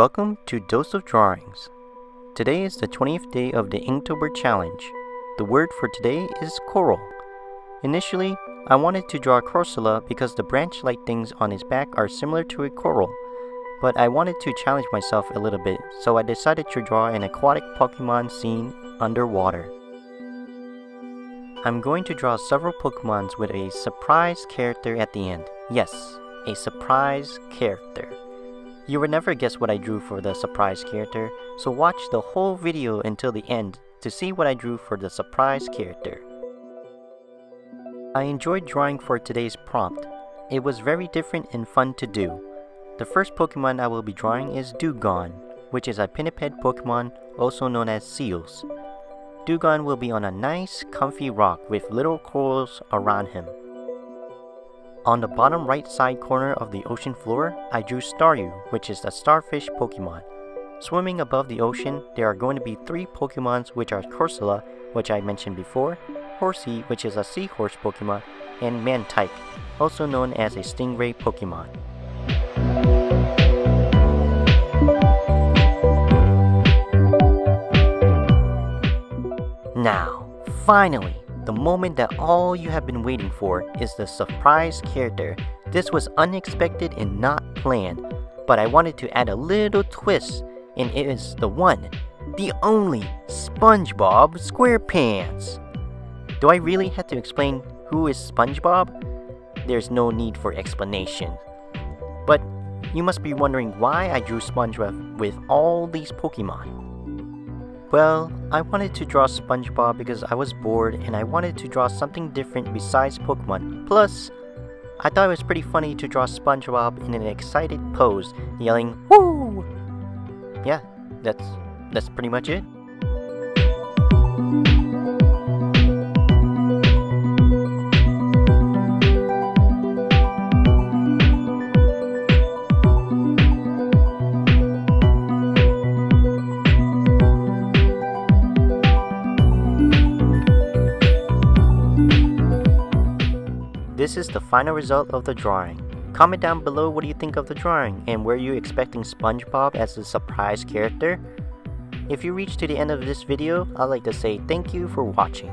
Welcome to Dose of Drawings. Today is the 20th day of the Inktober challenge. The word for today is coral. Initially, I wanted to draw Corsola because the branch-like things on his back are similar to a coral, but I wanted to challenge myself a little bit, so I decided to draw an aquatic Pokemon scene underwater. I'm going to draw several Pokemons with a surprise character at the end. Yes, a surprise character. You will never guess what I drew for the surprise character, so watch the whole video until the end to see what I drew for the surprise character. I enjoyed drawing for today's prompt. It was very different and fun to do. The first Pokemon I will be drawing is Dewgong, which is a pinniped Pokemon also known as seals. Dewgong will be on a nice, comfy rock with little corals around him. On the bottom right side corner of the ocean floor, I drew Staryu, which is a starfish Pokemon. Swimming above the ocean, there are going to be three Pokemons which are Corsola, which I mentioned before, Horsea, which is a seahorse Pokemon, and Mantyke, also known as a stingray Pokemon. Now, finally, the moment that all you have been waiting for is the surprise character. This was unexpected and not planned, but I wanted to add a little twist, and it is the one, the only SpongeBob SquarePants. Do I really have to explain who is SpongeBob? There's no need for explanation. But you must be wondering why I drew SpongeBob with all these Pokemon. Well, I wanted to draw SpongeBob because I was bored and I wanted to draw something different besides Pokemon. Plus, I thought it was pretty funny to draw SpongeBob in an excited pose, yelling, Woo! Yeah, that's that's pretty much it. This is the final result of the drawing. Comment down below what do you think of the drawing and were you expecting SpongeBob as a surprise character? If you reached to the end of this video, I'd like to say thank you for watching.